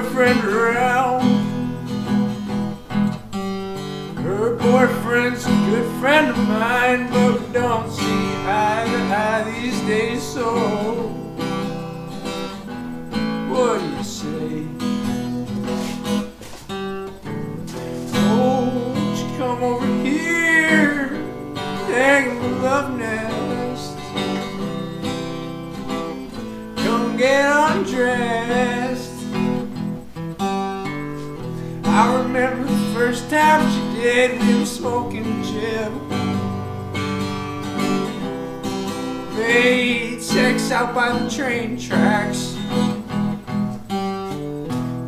boyfriend around. Her boyfriend's a good friend of mine, but we don't see eye to eye these days, so what do you say? Won't you come over I remember the first time she did, we were smoking Jim. Made sex out by the train tracks.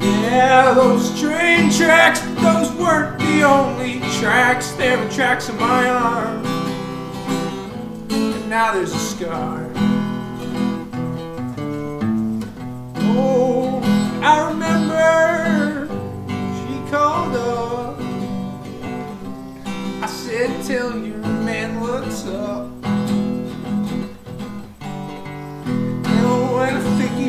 Yeah, those train tracks, but those weren't the only tracks. There were tracks on my arm. And now there's a scar. Oh, I remember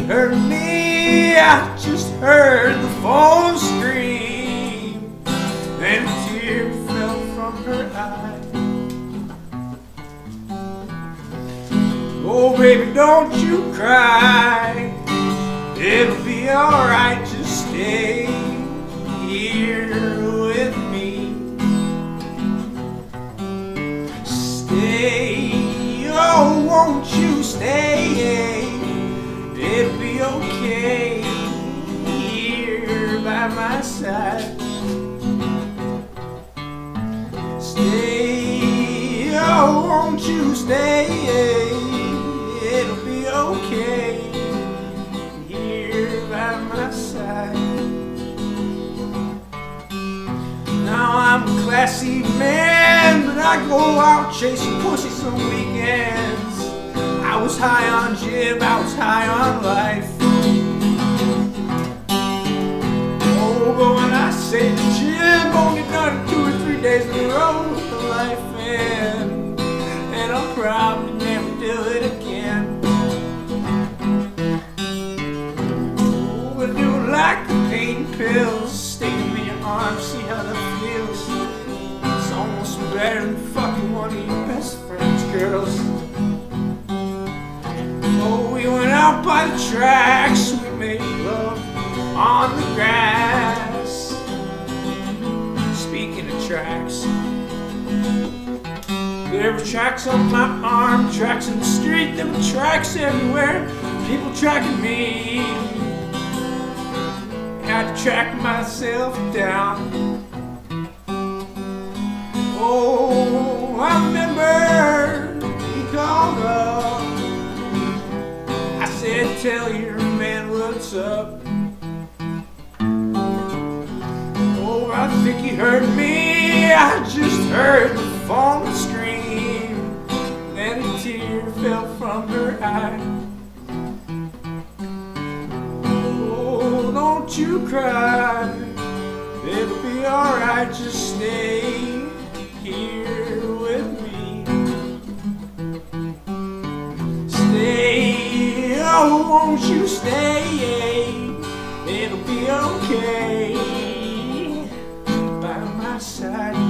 heard me, I just heard the phone scream. Then a tear fell from her eye. Oh, baby, don't you cry. It'll be alright, just stay here with me. Stay, oh, won't you stay? Okay here by my side. Stay, oh, won't you stay? It'll be okay here by my side. Now I'm a classy man, but I go out chasing pussies on weekends. I was high on Jim, I was high on life. Say the Jim, only done it two or three days in a row with the life end, and I'll probably never do it again. Oh, I do like the pain pills, stick 'em in your arm, see how that feels. It's almost better than fucking one of your best friend's girls. Oh, we went out by the tracks, we made love on the grass. Tracks, there were tracks on my arm, tracks in the street, there were tracks everywhere. People tracking me. Had to track myself down. Oh, I remember he called up. I said, tell your man what's up. Oh, I think he heard me. I just heard the phone scream. Then a tear fell from her eye. Oh, don't you cry. It'll be alright, just stay here with me. Stay, oh, won't you stay? It'll be okay by my side.